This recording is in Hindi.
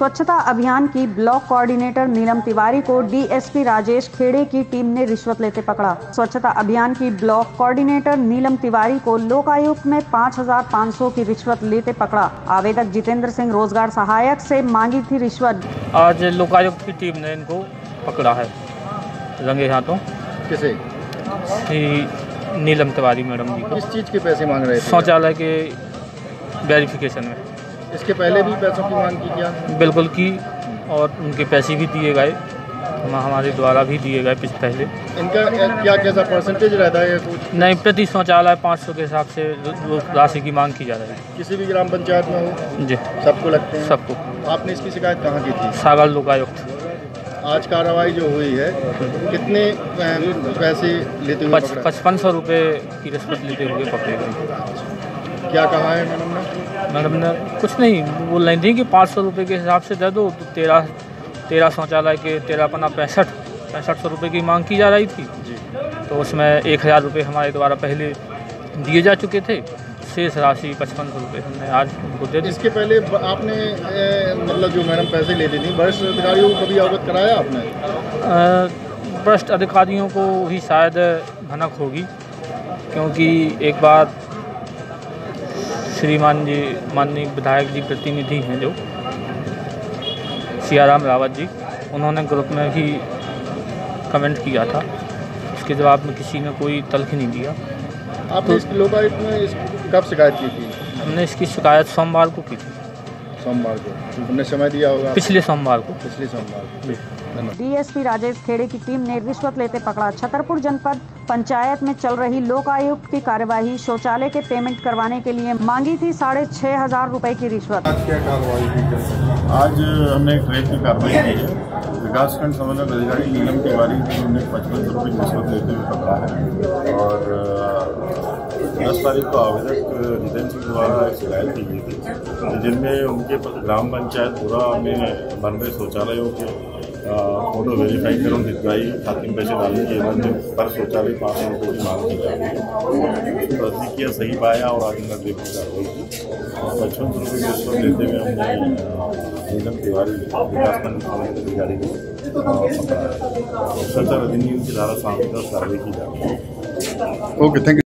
स्वच्छता अभियान की ब्लॉक कोऑर्डिनेटर नीलम तिवारी को डीएसपी राजेश खेड़े की टीम ने रिश्वत लेते पकड़ा। स्वच्छता अभियान की ब्लॉक कोऑर्डिनेटर नीलम तिवारी को लोकायुक्त में 5,500 की रिश्वत लेते पकड़ा। आवेदक जितेंद्र सिंह रोज़गार सहायक से मांगी थी रिश्वत। आज लोकायुक्त की टीम ने इनको पकड़ा है। रंगे हाथों। किसे? नीलम तिवारी मैडम जी को। किस चीज़ के पैसे मांग रहे थे? शौचालय के वेरिफिकेशन में। इसके पहले भी पैसों की मांग की क्या? बिल्कुल की और उनके पैसे भी दिए गए। हम हमारे द्वारा भी दिए गए पिछ- पहले। इनका क्या कैसा परसेंटेज रहता है कुछ? नहीं प्रति शौचालय पाँच सौ के हिसाब से राशि की मांग की जा रही है। किसी भी ग्राम पंचायत में हो? जी। सबको लगते हैं? सबको। आपने इसकी शिकायत कहाँ की थी? सागर लोकायुक्त। आज कार्रवाई जो हुई है कितने पैसे लेते हुए पचपन सौ रुपये की रिश्वत लेते हुए पकड़े गए। क्या कहा है मैडम ने? मैडम ने कुछ नहीं बोल रही थी कि पाँच सौ रुपये के हिसाब से दे दो तो तेरह तेरह शौचालय के तेरह पन्ना पैंसठ पैंसठ सौ रुपये की मांग की जा रही थी। जी। तो उसमें एक हज़ार रुपये हमारे द्वारा पहले दिए जा चुके थे शेष राशि पचपन सौ रुपये हमने आज उनको दे दी। इसके पहले आपने मतलब जो मैडम पैसे लेती थी वरिष्ठ अधिकारियों को कभी अवगत कराया आपने? भ्रष्ट अधिकारियों को ही शायद भनक होगी क्योंकि एक बार श्रीमान जी माननीय विधायक जी प्रतिनिधि हैं जो सियाराम रावत जी उन्होंने ग्रुप में भी कमेंट किया था। इसके जवाब में किसी ने कोई तल्ख नहीं दिया। आपने तो, इसकी लोकायुक्त में इस कब शिकायत की थी? हमने इसकी शिकायत सोमवार को की थी। सोमवार को। हमने समय दिया होगा पिछले सोमवार को। पिछले सोमवार को। डीएसपी राजेश खेड़े की टीम ने रिश्वत लेते पकड़ा। छतरपुर जनपद पंचायत में चल रही लोक आयुक्त की कार्यवाही शौचालय के पेमेंट करवाने के लिए मांगी थी साढ़े छह हज़ार रूपए की रिश्वत। आज क्या कार्रवाई आज हमने एक रेप की कार्रवाई की है। विकासखंड समन्वय अधिकारी नीलम तिवारी को पचपन सौ रुपये रिश्वत लेते हुए पकड़ा है। और तारीख को आवेदक जितेंद्र सिंह द्वारा शिकायत की गई थी जिनमें उनके ग्राम पंचायत पूरा में बन रहे शौचालयों के फ़ोटो वेरीफाई कर उन हितग्राही खाते में पैसे डालने के एवं जो पर शौचालय पाँच सौ रुपये की मांग की जा रही है। प्रतिक्रिया सही पाया और आज अंदर देखने कार्रवाई की पचपन सौ रुपये रिश्वत लेते हुए हमने नीलम तिवारी विकासखंड समन्वय अधिकारी को भ्रष्टाचार अधिनियम की धारा सांसद कार्रवाई की जा रही है। Okay thank